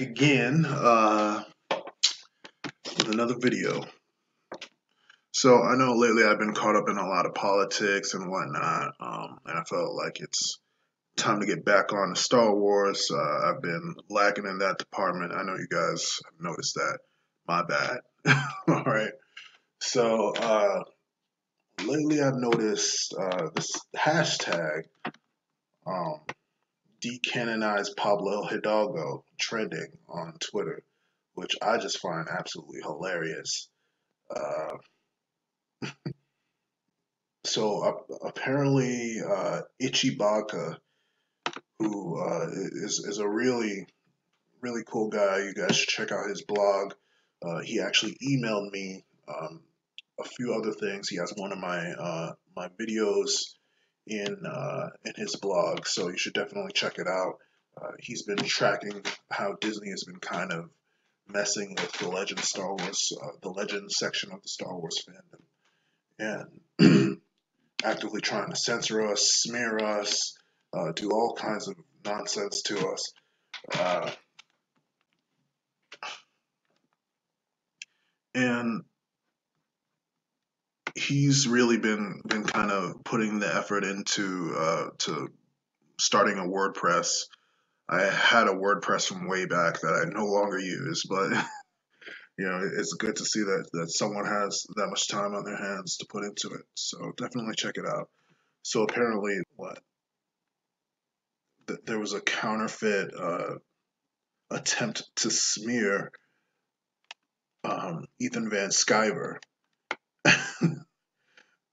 again uh, with another video. So I know lately I've been caught up in a lot of politics and whatnot, um, and I felt like it's time to get back on to Star Wars. Uh, I've been lacking in that department. I know you guys noticed that. My bad. All right. So uh, lately I've noticed uh, this hashtag. Um, decanonized Pablo Hidalgo trending on Twitter, which I just find absolutely hilarious. Uh, so uh, apparently, uh, ItchyBacca, who uh, is is a really really cool guy, you guys should check out his blog. Uh, he actually emailed me um, a few other things. He has one of my uh, my videos in uh, in his blog, so you should definitely check it out. Uh, he's been tracking how Disney has been kind of messing with the Legend Star Wars, uh, the Legend section of the Star Wars fandom, and actively trying to censor us, smear us, uh, do all kinds of nonsense to us. Uh, and he's really been been kind of putting the effort into uh, to starting a WordPress. I had a WordPress from way back that I no longer use, but you know it's good to see that that someone has that much time on their hands to put into it. So definitely check it out. So apparently, what there was a counterfeit uh, attempt to smear um, Ethan Van Sciver.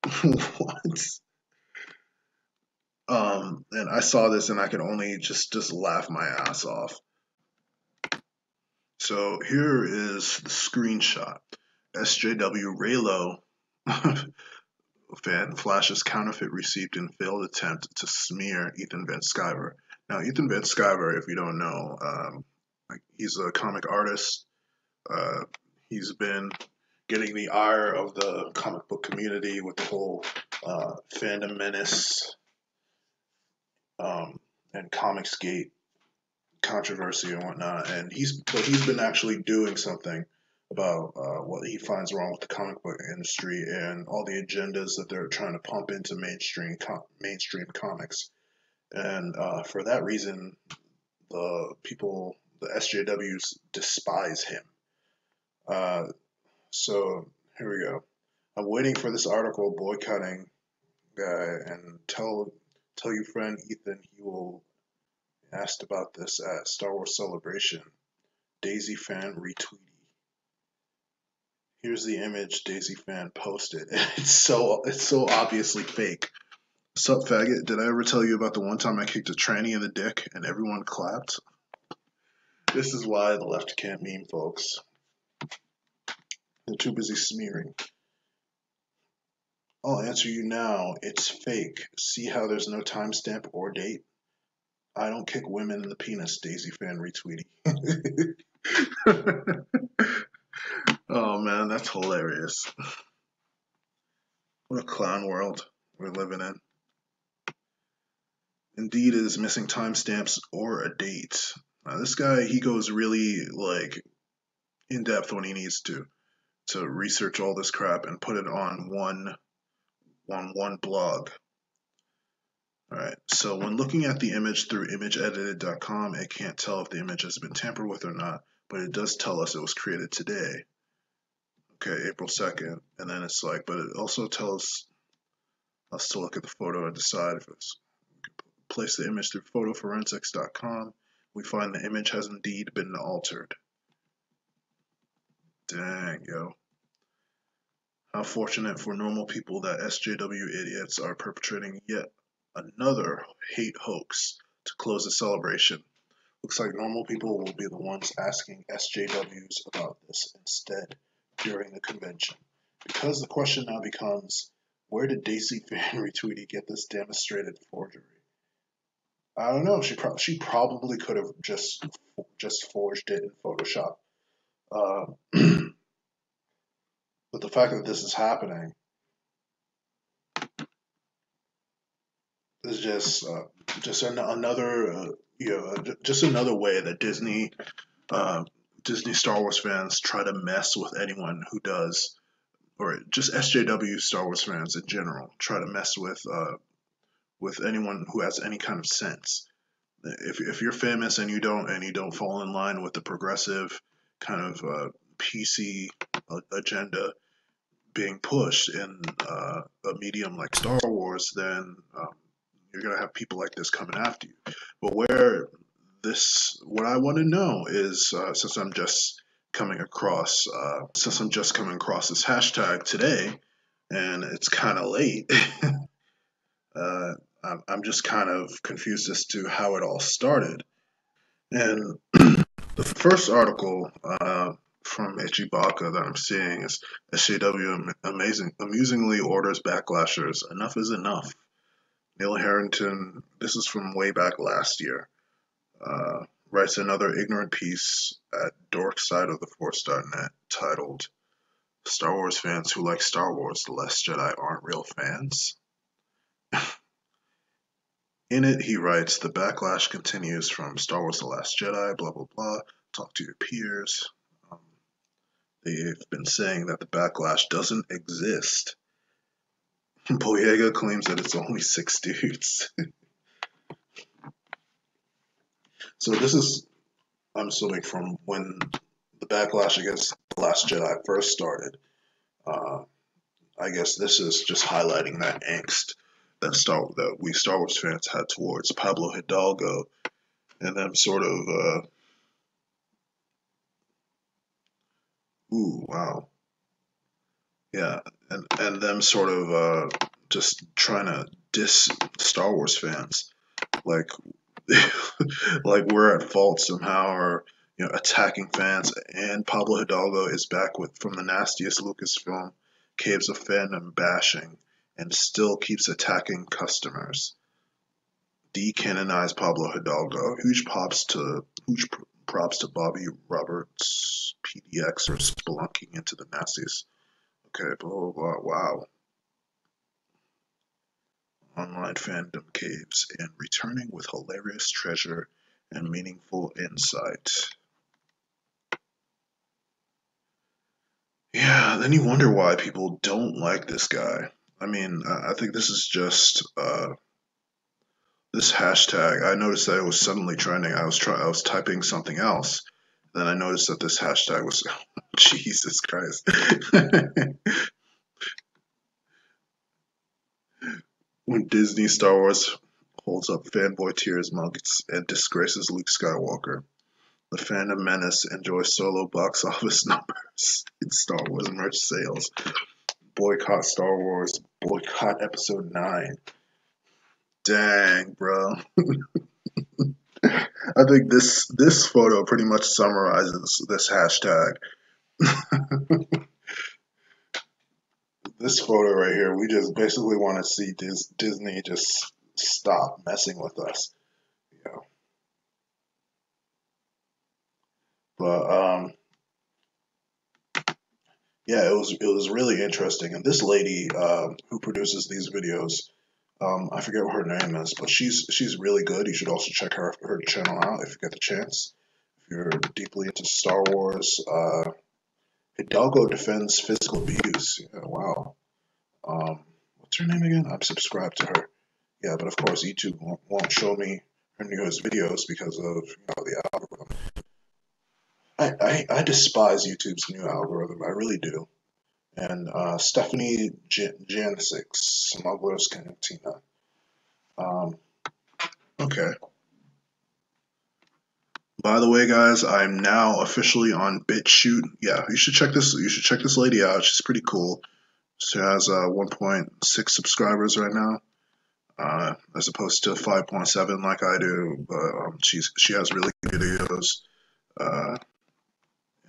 what? Um, and I saw this and I could only just just laugh my ass off. So here is the screenshot. SJW Reylo fan flashes counterfeit received in failed attempt to smear Ethan Van Sciver. Now, Ethan Van Sciver, if you don't know, um, he's a comic artist. Uh, he's been getting the ire of the comic book community with the whole uh, fandom menace um, and Comicsgate controversy and whatnot. And he's but he's been actually doing something about uh, what he finds wrong with the comic book industry and all the agendas that they're trying to pump into mainstream com- mainstream comics. And uh, for that reason, the people, the SJWs, despise him. Uh, so here we go. I'm waiting for this article boycotting guy and tell tell your friend Ethan he will asked about this at Star Wars Celebration. Daisy fan retweeted. Here's the image Daisy fan posted. It's so it's so obviously fake. Sup faggot? Did I ever tell you about the one time I kicked a tranny in the dick and everyone clapped? This is why the left can't meme, folks. They're too busy smearing. I'll answer you now. It's fake. See how there's no timestamp or date? I don't kick women in the penis, Daisy fan retweeting. oh man, that's hilarious. What a clown world we're living in. Indeed is missing timestamps or a date. Now, this guy, he goes really like in depth when he needs to to research all this crap and put it on one on one blog. Alright, so when looking at the image through imageedited.com, it can't tell if the image has been tampered with or not, but it does tell us it was created today. Okay, April 2nd. And then it's like, but it also tells us to look at the photo and decide if it's place the image through fotoforensics.com. We find the image has indeed been altered. Dang, yo. How fortunate for normal people that SJW idiots are perpetrating yet another hate hoax to close the celebration. Looks like normal people will be the ones asking SJWs about this instead during the convention. Because the question now becomes, where did Daisy Fan Retweety get this demonstrated forgery? I don't know. She, pro- she probably could have just just forged it in Photoshop. Uh, but the fact that this is happening is just uh, just an, another uh, you know, just another way that Disney, uh, Disney Star Wars fans try to mess with anyone who does, or just SJW Star Wars fans in general try to mess with, uh, with anyone who has any kind of sense. If if you're famous and you don't and you don't fall in line with the progressive kind of uh, PC agenda being pushed in uh, a medium like Star Wars, then um, you're gonna have people like this coming after you. But where this, what I want to know is, uh, since I'm just coming across, uh, since I'm just coming across this hashtag today, and it's kind of late. uh, I'm just kind of confused as to how it all started. And the first article uh, from ItchyBacca that I'm seeing is SJW amazing, amusingly orders backlashers. Enough is enough. Neil Harrington, this is from way back last year, uh, writes another ignorant piece at dorksideoftheforce.net titled Star Wars fans who like Star Wars, Last Jedi aren't real fans. In it, he writes, The backlash continues from Star Wars The Last Jedi, blah, blah, blah. Talk to your peers. Um, they've been saying that the backlash doesn't exist. Boyega claims that it's only six dudes. so this is, I'm assuming, from when the backlash against The Last Jedi first started. Uh, I guess this is just highlighting that angst that Star that we Star Wars fans had towards Pablo Hidalgo, and them sort of uh, ooh wow. Yeah and and them sort of uh, just trying to diss Star Wars fans. Like like we're at fault somehow or you know attacking fans. And Pablo Hidalgo is back with from the nastiest Lucasfilm caves of fandom bashing and still keeps attacking customers. Decanonized Pablo Hidalgo. Huge props to huge props to Bobby Roberts, PDX, or spelunking into the Nazis. Okay, blah blah blah. Wow. Online fandom caves and returning with hilarious treasure and meaningful insight. Yeah, then you wonder why people don't like this guy. I mean, I think this is just uh, this hashtag. I noticed that it was suddenly trending. I was trying. I was typing something else. Then I noticed that this hashtag was. Jesus Christ. when Disney Star Wars holds up fanboy tears mugs and disgraces Luke Skywalker. The Fandom Menace enjoys solo box office numbers in Star Wars merch sales boycott Star Wars, boycott Episode Nine. Dang, bro. I think this this photo pretty much summarizes this hashtag. this photo right here, we just basically want to see Dis- Disney just stop messing with us. You know. But um yeah, it was it was really interesting. And this lady uh, who produces these videos, um, I forget what her name is, but she's she's really good. You should also check her her channel out if you get the chance. If you're deeply into Star Wars, uh, Hidalgo defends physical abuse. Yeah, wow. Um, what's her name again? I'm subscribed to her. Yeah, but of course YouTube won't, won't show me her newest videos because of you know, the algorithm. I, I, I despise YouTube's new algorithm. I really do. And uh, Stephanie Jan- Jancic, Smuggler's Cantina. Um, okay. By the way, guys, I'm now officially on BitChute. Yeah, you should check this. You should check this lady out. She's pretty cool. She has uh, 1.6 subscribers right now, uh, as opposed to 5.7 like I do. But um, she's she has really good videos. Uh,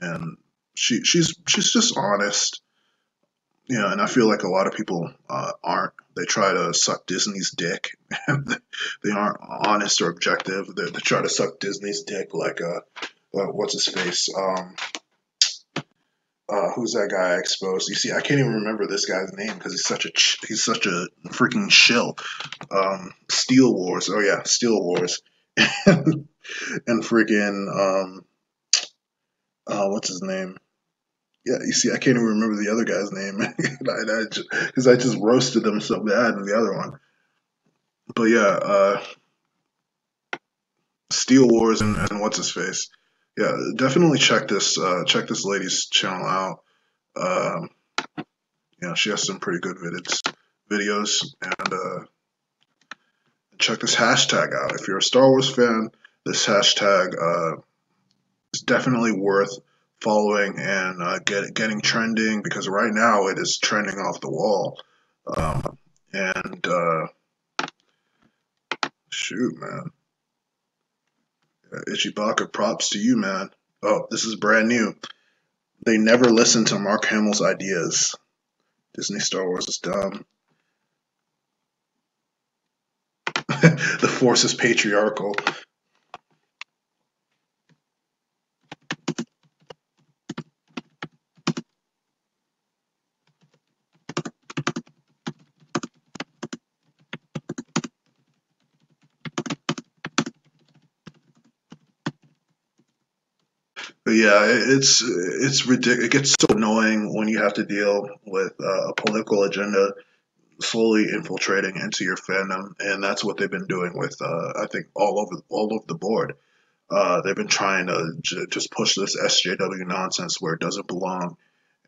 and she she's she's just honest. You know, and I feel like a lot of people uh, aren't. They try to suck Disney's dick. they aren't honest or objective. They, they try to suck Disney's dick like uh, uh what's his face? Um, uh, who's that guy I exposed? You see, I can't even remember this guy's name because he's such a he's such a freaking shill. Um, Steel Wars. Oh yeah, Steel Wars. and freaking um, uh, what's his name? Yeah, you see, I can't even remember the other guy's name because I, I, I, just roasted them so bad in the other one. But yeah, uh, Steel Wars and, and what's his face. Yeah, definitely check this uh, check this lady's channel out. Um, you know, she has some pretty good videos videos and uh, check this hashtag out. If you're a Star Wars fan, this hashtag uh, definitely worth following and uh, get, getting trending because right now it is trending off the wall. Um, and uh, shoot, man. ItchyBacca, props to you, man. Oh, this is brand new. They never listen to Mark Hamill's ideas. Disney Star Wars is dumb. the force is patriarchal. But yeah, it's it's ridiculous. It gets so annoying when you have to deal with uh, a political agenda slowly infiltrating into your fandom, and that's what they've been doing with uh, I think all over all over the board. Uh, they've been trying to j- just push this SJW nonsense where it doesn't belong,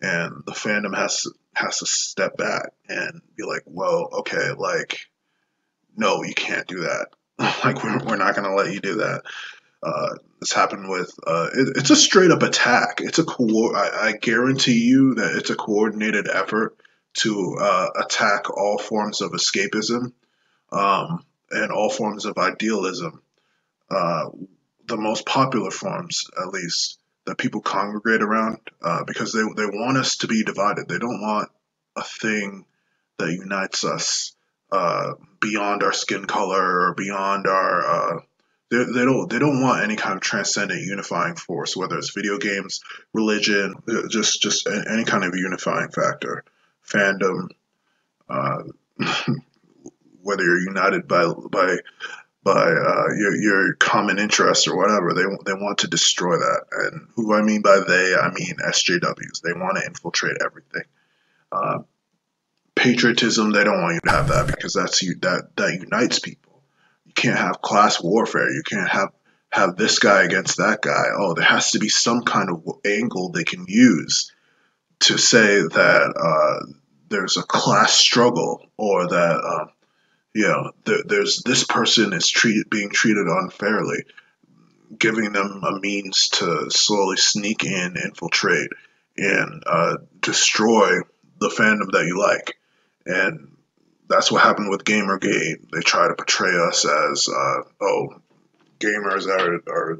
and the fandom has has to step back and be like, "Whoa, okay, like, no, you can't do that. like, we're, we're not going to let you do that. Uh, this happened with uh, it, it's a straight up attack. It's a co- I, I guarantee you that it's a coordinated effort to uh, attack all forms of escapism um, and all forms of idealism. Uh, the most popular forms, at least, that people congregate around, uh, because they they want us to be divided. They don't want a thing that unites us uh, beyond our skin color or beyond our uh, they, don't they don't want any kind of transcendent unifying force, whether it's video games, religion, uh, just just any kind of unifying factor, fandom, uh, whether you're united by by by uh, your your common interests or whatever. They they want to destroy that, and who I mean by they, I mean SJWs. They want to infiltrate everything. Uh, patriotism, they don't want you to have that because that's you that that unites people can't have class warfare. You can't have have this guy against that guy. Oh, there has to be some kind of angle they can use to say that uh, there's a class struggle or that uh, you know there, there's this person is treated being treated unfairly, giving them a means to slowly sneak in, infiltrate, and uh, destroy the fandom that you like. And that's what happened with Gamergate. They try to portray us as, uh, oh, gamers are, are,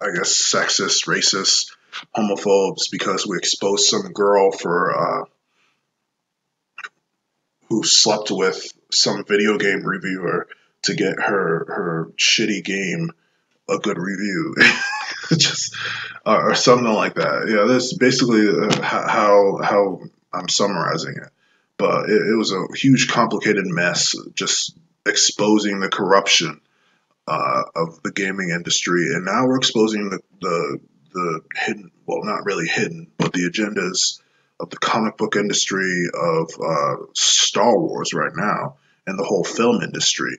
I guess, sexist, racist, homophobes because we exposed some girl for uh, who slept with some video game reviewer to get her her shitty game a good review, just uh, or something like that. Yeah, that's basically uh, how how I'm summarizing it but it, it was a huge, complicated mess, just exposing the corruption uh, of the gaming industry, and now we're exposing the, the the hidden, well, not really hidden, but the agendas of the comic book industry, of uh, Star Wars right now, and the whole film industry.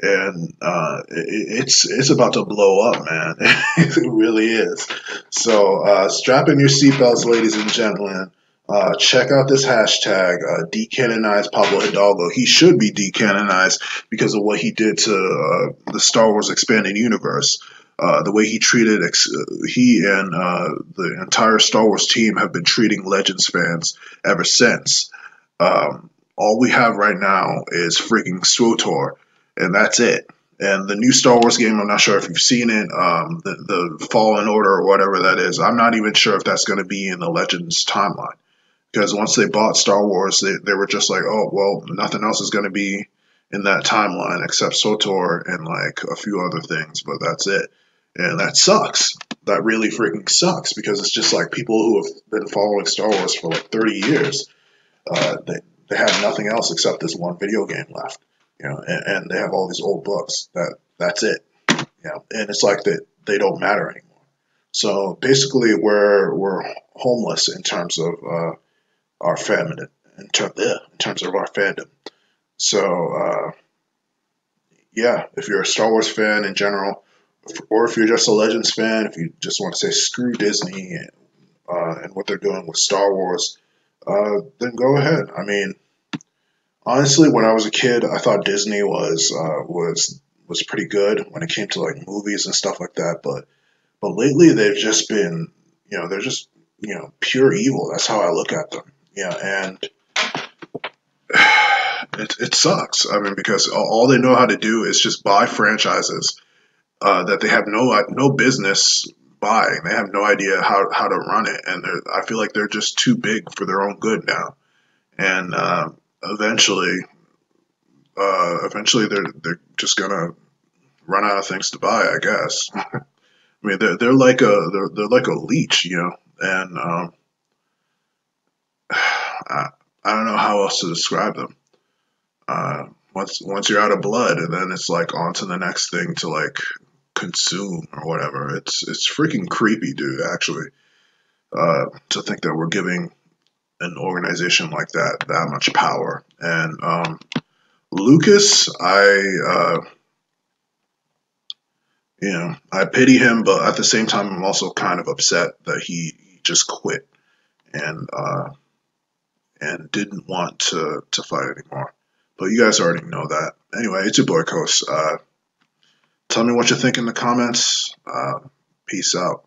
And uh, it, it's it's about to blow up, man. it really is. So uh, strap in your seatbelts, ladies and gentlemen. Uh, check out this hashtag, uh, decanonize Pablo Hidalgo. He should be decanonized because of what he did to uh, the Star Wars expanded universe. Uh, the way he treated, ex- he and uh, the entire Star Wars team have been treating Legends fans ever since. Um, all we have right now is freaking SWTOR, and that's it. And the new Star Wars game, I'm not sure if you've seen it, um, the, the Fallen Order or whatever that is. I'm not even sure if that's going to be in the Legends timeline because once they bought Star Wars, they, they were just like, oh, well, nothing else is going to be in that timeline except SWTOR and like a few other things, but that's it. And that sucks. That really freaking sucks because it's just like people who have been following Star Wars for like 30 years, uh, they, they have nothing else except this one video game left, you know, and, and they have all these old books. That That's it. You know, and it's like that they don't matter anymore. So basically, we're we're homeless in terms of uh, our fandom, in, ter- in terms of our fandom. So uh, yeah, if you're a Star Wars fan in general, or if you're just a Legends fan, if you just want to say screw Disney and, uh, and what they're doing with Star Wars, uh, then go ahead. I mean, honestly, when I was a kid, I thought Disney was uh, was was pretty good when it came to like movies and stuff like that. But but lately, they've just been, you know, they're just you know pure evil. That's how I look at them. Yeah, and it it sucks. I mean, because all they know how to do is just buy franchises uh, that they have no no business buying. They have no idea how how to run it, and I feel like they're just too big for their own good now. And uh, eventually, uh, eventually they're they're just gonna run out of things to buy, I guess. I mean, they're they're like a they're they're like a leech, you know, and um, I I don't know how else to describe them. Uh, once once you're out of blood, and then it's like on to the next thing to like consume or whatever. It's it's freaking creepy, dude. Actually, uh, to think that we're giving an organization like that that much power. And um, Lucas, I uh, you know I pity him, but at the same time, I'm also kind of upset that he, just quit and uh, and didn't want to, to fight anymore. But you guys already know that. Anyway, it's your boy, Kos. Uh, tell me what you think in the comments. Uh, peace out.